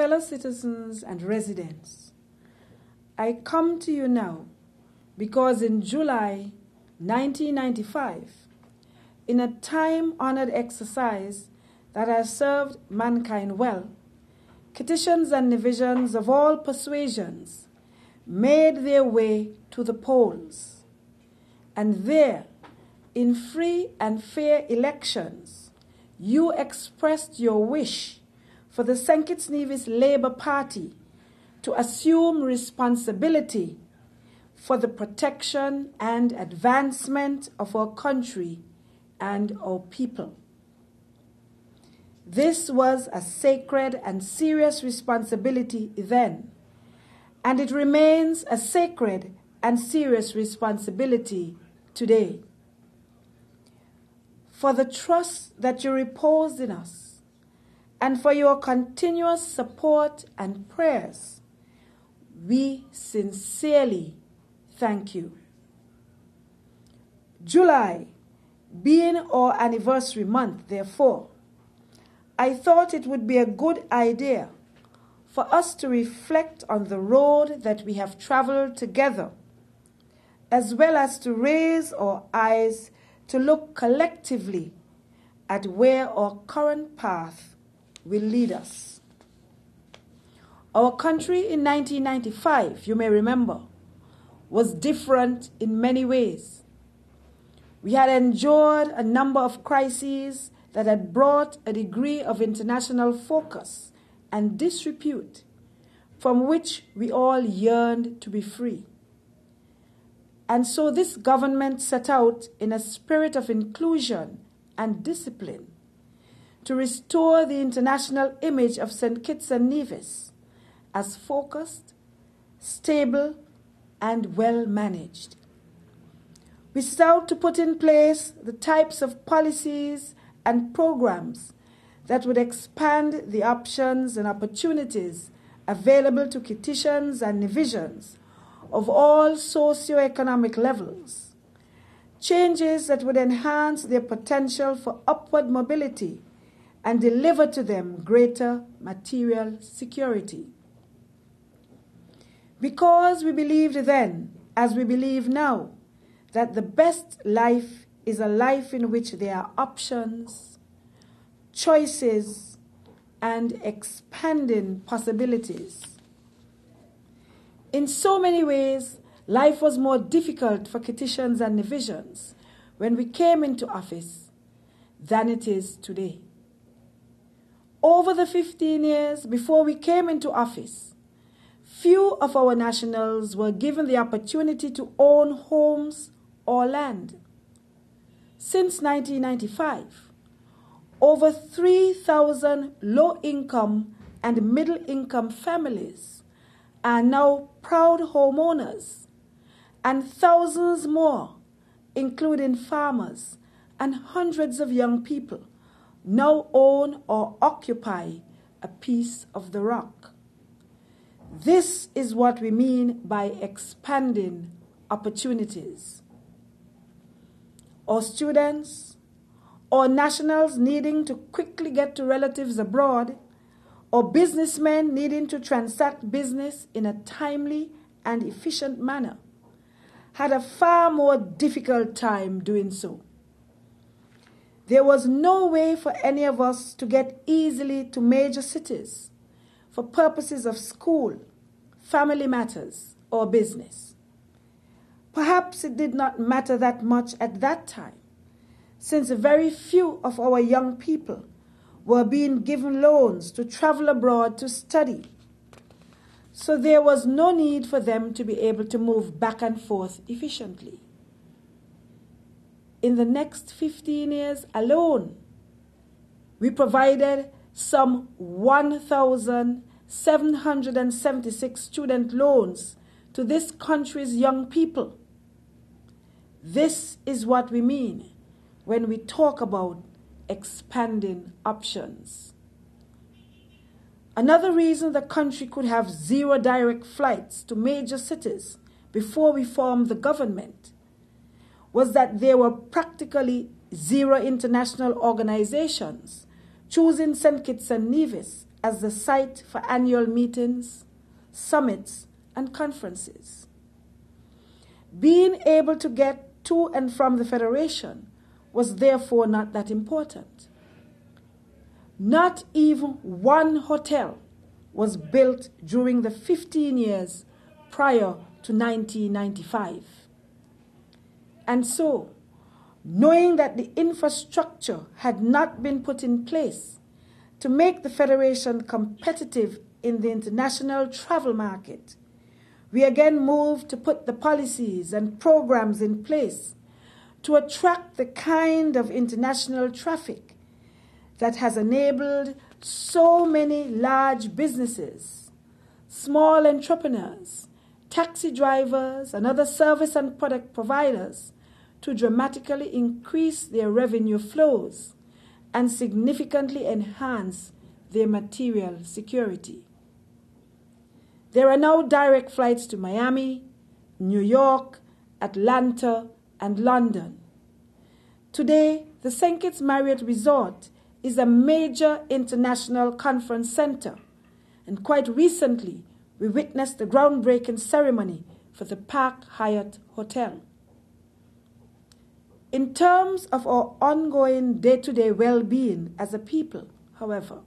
fellow citizens and residents, I come to you now because in July 1995, in a time honored exercise that has served mankind well, Kittitians and Nevisians of all persuasions made their way to the polls. And there, in free and fair elections, you expressed your wish for the St. Nevis Labour Party to assume responsibility for the protection and advancement of our country and our people. This was a sacred and serious responsibility then, and it remains a sacred and serious responsibility today. For the trust that you repose in us, and for your continuous support and prayers, we sincerely thank you. July being our anniversary month, therefore, I thought it would be a good idea for us to reflect on the road that we have traveled together, as well as to raise our eyes to look collectively at where our current path will lead us. Our country in 1995, you may remember, was different in many ways. We had endured a number of crises that had brought a degree of international focus and disrepute from which we all yearned to be free. And so this government set out in a spirit of inclusion and discipline to restore the international image of St. Kitts and Nevis as focused, stable, and well managed. We out to put in place the types of policies and programs that would expand the options and opportunities available to Kittitians and Nevisians of all socioeconomic levels. Changes that would enhance their potential for upward mobility and deliver to them greater material security. Because we believed then, as we believe now, that the best life is a life in which there are options, choices, and expanding possibilities. In so many ways, life was more difficult for Kittitians and Nevisians when we came into office than it is today. Over the 15 years before we came into office, few of our nationals were given the opportunity to own homes or land. Since 1995, over 3,000 low income and middle income families are now proud homeowners, and thousands more, including farmers and hundreds of young people, now own or occupy a piece of the rock. This is what we mean by expanding opportunities. Or students, or nationals needing to quickly get to relatives abroad, or businessmen needing to transact business in a timely and efficient manner, had a far more difficult time doing so. There was no way for any of us to get easily to major cities for purposes of school, family matters, or business. Perhaps it did not matter that much at that time, since very few of our young people were being given loans to travel abroad to study. So there was no need for them to be able to move back and forth efficiently in the next 15 years alone, we provided some 1,776 student loans to this country's young people. This is what we mean when we talk about expanding options. Another reason the country could have zero direct flights to major cities before we formed the government was that there were practically zero international organizations choosing St. Kitts and Nevis as the site for annual meetings, summits, and conferences. Being able to get to and from the Federation was therefore not that important. Not even one hotel was built during the 15 years prior to 1995. And so, knowing that the infrastructure had not been put in place to make the Federation competitive in the international travel market, we again moved to put the policies and programs in place to attract the kind of international traffic that has enabled so many large businesses, small entrepreneurs, taxi drivers, and other service and product providers to dramatically increase their revenue flows and significantly enhance their material security. There are now direct flights to Miami, New York, Atlanta, and London. Today, the St. Kitts Marriott Resort is a major international conference center, and quite recently, we witnessed the groundbreaking ceremony for the Park Hyatt Hotel. In terms of our ongoing day to day well being as a people, however,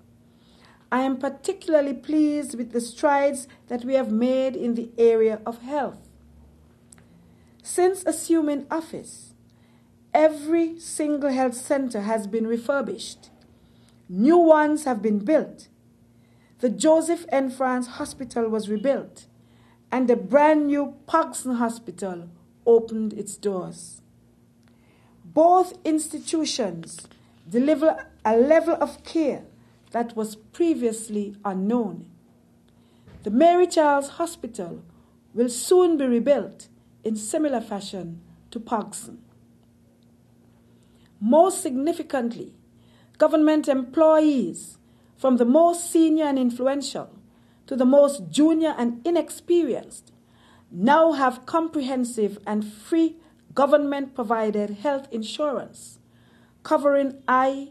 I am particularly pleased with the strides that we have made in the area of health. Since assuming office, every single health center has been refurbished, new ones have been built. The Joseph N. France Hospital was rebuilt, and the brand new Pogson Hospital opened its doors. Both institutions deliver a level of care that was previously unknown. The Mary Charles Hospital will soon be rebuilt in similar fashion to Pogson. Most significantly, government employees, from the most senior and influential to the most junior and inexperienced, now have comprehensive and free government provided health insurance covering eye,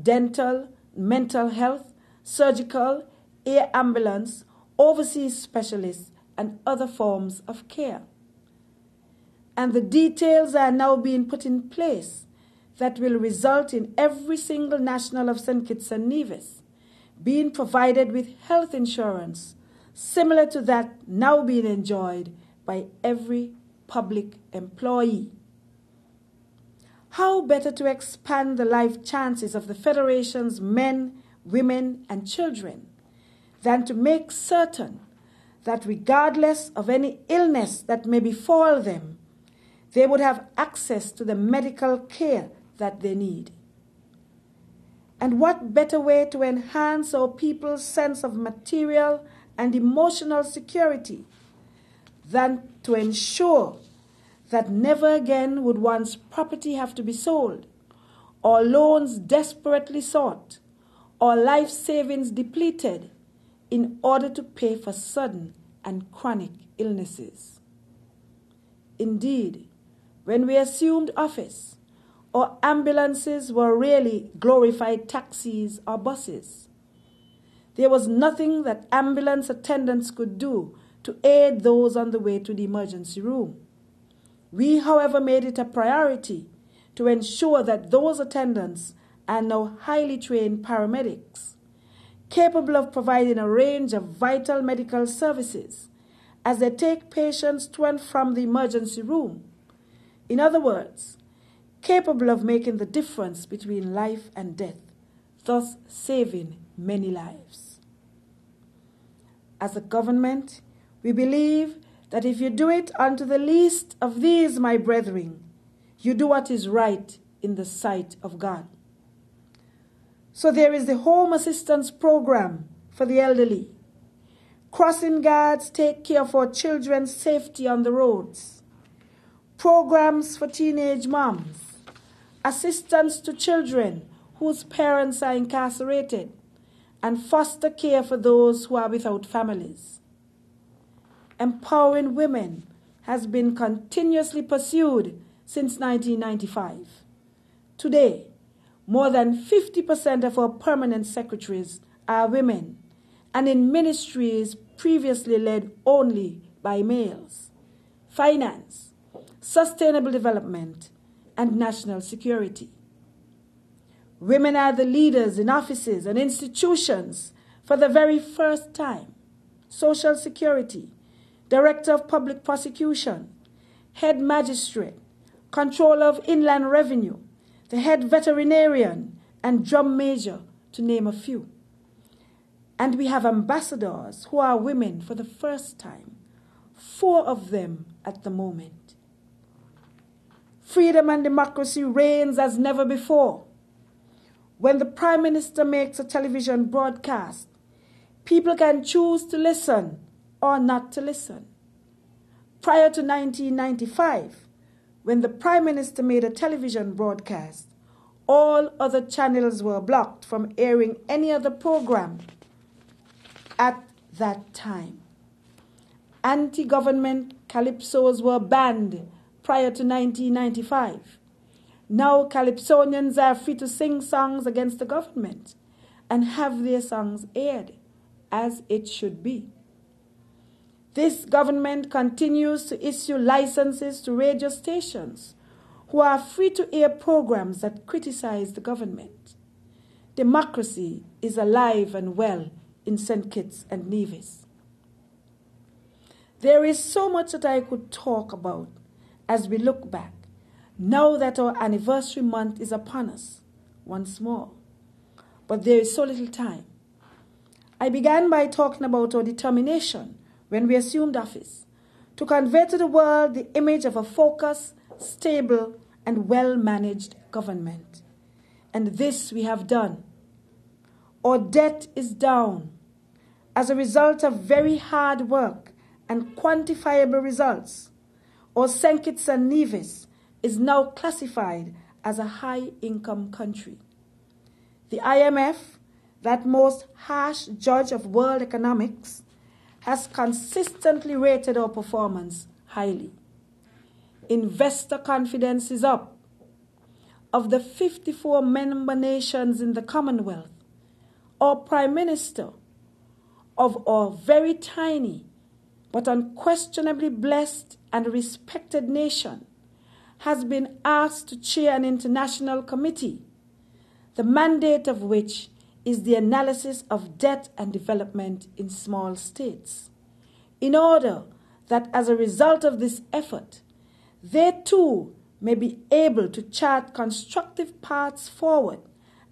dental, mental health, surgical, air ambulance, overseas specialists, and other forms of care. And the details are now being put in place that will result in every single national of St. Kitts and Nevis being provided with health insurance similar to that now being enjoyed by every public employee. How better to expand the life chances of the Federation's men, women, and children than to make certain that regardless of any illness that may befall them, they would have access to the medical care that they need. And what better way to enhance our people's sense of material and emotional security than to ensure that never again would one's property have to be sold, or loans desperately sought, or life savings depleted in order to pay for sudden and chronic illnesses. Indeed, when we assumed office, our ambulances were really glorified taxis or buses. There was nothing that ambulance attendants could do to aid those on the way to the emergency room. We, however, made it a priority to ensure that those attendants are now highly trained paramedics, capable of providing a range of vital medical services as they take patients to and from the emergency room. In other words, capable of making the difference between life and death, thus saving many lives. As a government, we believe that if you do it unto the least of these, my brethren, you do what is right in the sight of God. So there is the Home Assistance Program for the elderly. Crossing guards take care for children's safety on the roads. Programs for teenage moms. Assistance to children whose parents are incarcerated. And foster care for those who are without families empowering women has been continuously pursued since 1995. Today, more than 50% of our permanent secretaries are women, and in ministries previously led only by males, finance, sustainable development, and national security. Women are the leaders in offices and institutions for the very first time. Social Security, Director of Public Prosecution, Head Magistrate, Controller of Inland Revenue, the Head Veterinarian, and Drum Major, to name a few. And we have ambassadors who are women for the first time, four of them at the moment. Freedom and democracy reigns as never before. When the Prime Minister makes a television broadcast, people can choose to listen or not to listen. Prior to 1995, when the Prime Minister made a television broadcast, all other channels were blocked from airing any other program at that time. Anti government calypsos were banned prior to 1995. Now, calypsonians are free to sing songs against the government and have their songs aired as it should be. This government continues to issue licenses to radio stations who are free to air programs that criticize the government. Democracy is alive and well in St. Kitts and Nevis. There is so much that I could talk about as we look back, now that our anniversary month is upon us once more. But there is so little time. I began by talking about our determination when we assumed office to convey to the world the image of a focused, stable, and well managed government. And this we have done. Our debt is down as a result of very hard work and quantifiable results. Our St. Kitts and Nevis is now classified as a high income country. The IMF, that most harsh judge of world economics, has consistently rated our performance highly. Investor confidence is up. Of the 54 member nations in the Commonwealth, our Prime Minister of our very tiny but unquestionably blessed and respected nation has been asked to chair an international committee, the mandate of which is the analysis of debt and development in small states, in order that as a result of this effort, they too may be able to chart constructive paths forward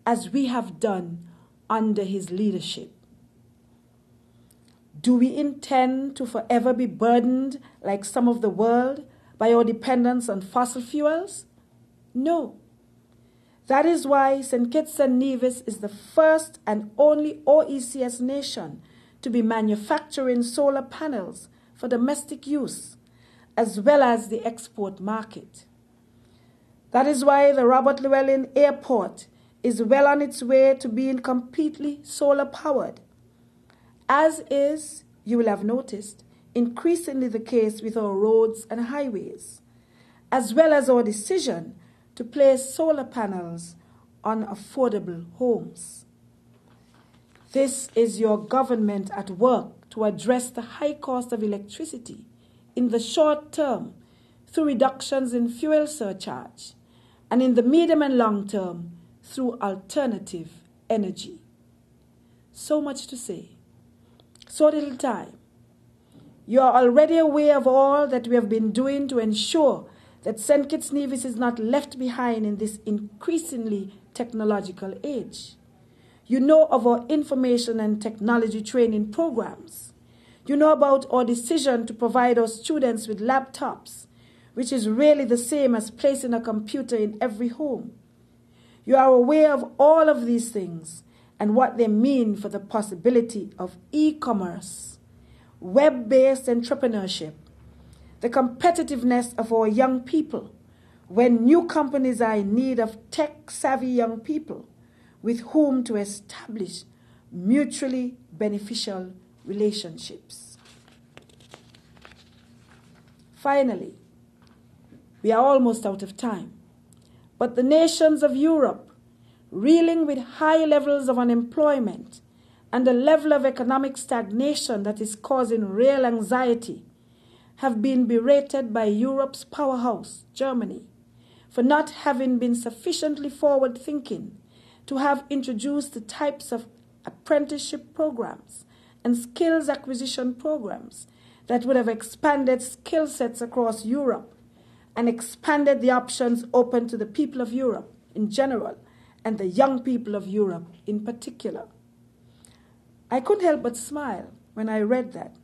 as we have done under his leadership. Do we intend to forever be burdened, like some of the world, by our dependence on fossil fuels? No. That is why St. Kitts and Nevis is the first and only OECS nation to be manufacturing solar panels for domestic use, as well as the export market. That is why the Robert Llewellyn Airport is well on its way to being completely solar powered, as is, you will have noticed, increasingly the case with our roads and highways, as well as our decision to place solar panels on affordable homes. This is your government at work to address the high cost of electricity in the short term through reductions in fuel surcharge, and in the medium and long term through alternative energy. So much to say, so little time. You are already aware of all that we have been doing to ensure that St. Kitts Nevis is not left behind in this increasingly technological age. You know of our information and technology training programs. You know about our decision to provide our students with laptops, which is really the same as placing a computer in every home. You are aware of all of these things and what they mean for the possibility of e commerce, web based entrepreneurship, the competitiveness of our young people when new companies are in need of tech savvy young people with whom to establish mutually beneficial relationships. Finally, we are almost out of time, but the nations of Europe, reeling with high levels of unemployment and the level of economic stagnation that is causing real anxiety have been berated by Europe's powerhouse, Germany, for not having been sufficiently forward thinking to have introduced the types of apprenticeship programs and skills acquisition programs that would have expanded skill sets across Europe and expanded the options open to the people of Europe in general and the young people of Europe in particular. I couldn't help but smile when I read that,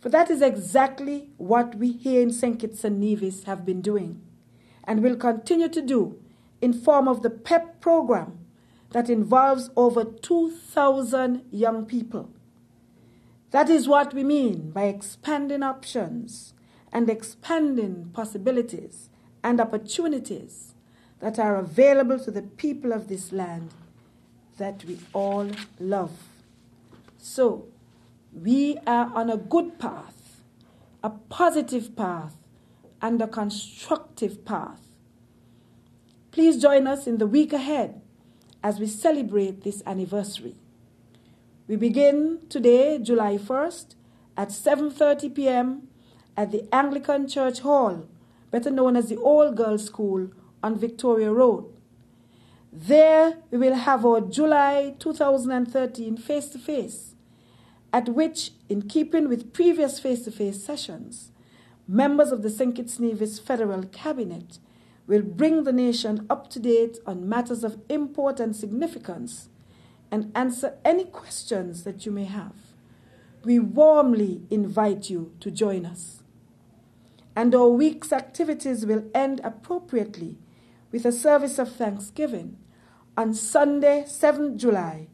for that is exactly what we here in St. Kitts and Nevis have been doing and will continue to do in form of the PEP program that involves over 2,000 young people. That is what we mean by expanding options and expanding possibilities and opportunities that are available to the people of this land that we all love. So, we are on a good path, a positive path, and a constructive path. Please join us in the week ahead as we celebrate this anniversary. We begin today, July 1st, at 7:30 p.m. at the Anglican Church Hall, better known as the Old Girls School on Victoria Road. There we will have our July 2013 face to face, at which, in keeping with previous face to face sessions, members of the St. Kitts Nevis Federal Cabinet will bring the nation up to date on matters of import and significance and answer any questions that you may have. We warmly invite you to join us. And our week's activities will end appropriately with a service of thanksgiving on Sunday, 7th July,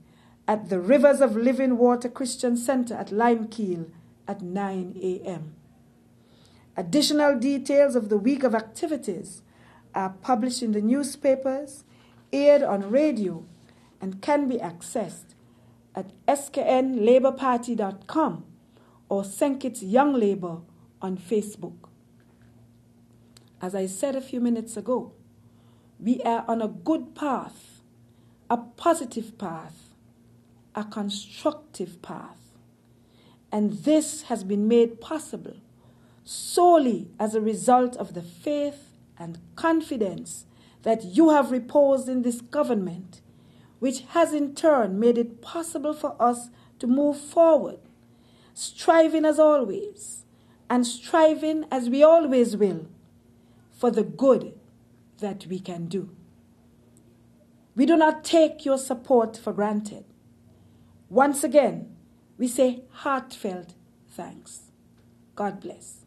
at the Rivers of Living Water Christian Center at Limekeel at 9 a.m. Additional details of the week of activities are published in the newspapers, aired on radio, and can be accessed at sknlabourparty.com or St. Kitts Young Labour on Facebook. As I said a few minutes ago, we are on a good path, a positive path, a constructive path. And this has been made possible solely as a result of the faith and confidence that you have reposed in this government, which has in turn made it possible for us to move forward, striving as always, and striving as we always will for the good that we can do. We do not take your support for granted. Once again, we say heartfelt thanks. God bless.